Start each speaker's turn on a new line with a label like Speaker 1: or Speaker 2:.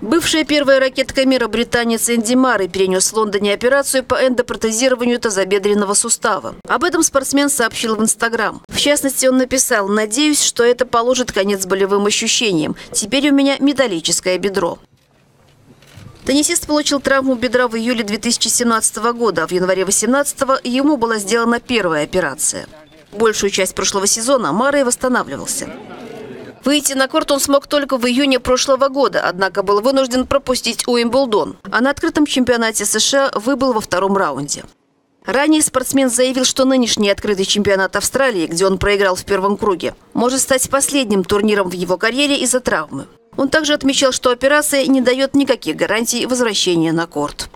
Speaker 1: Бывшая первая ракетка мира британец Энди Марри перенес в Лондоне операцию по эндопротезированию тазобедренного сустава. Об этом спортсмен сообщил в Инстаграм. В частности, он написал «Надеюсь, что это положит конец болевым ощущениям. Теперь у меня металлическое бедро». Теннисист получил травму бедра в июле 2017 года, а в январе 2018 ему была сделана первая операция. Большую часть прошлого сезона Марой восстанавливался. Выйти на корт он смог только в июне прошлого года, однако был вынужден пропустить Уимблдон, а на открытом чемпионате США выбыл во втором раунде. Ранее спортсмен заявил, что нынешний открытый чемпионат Австралии, где он проиграл в первом круге, может стать последним турниром в его карьере из-за травмы. Он также отмечал, что операция не дает никаких гарантий возвращения на корт.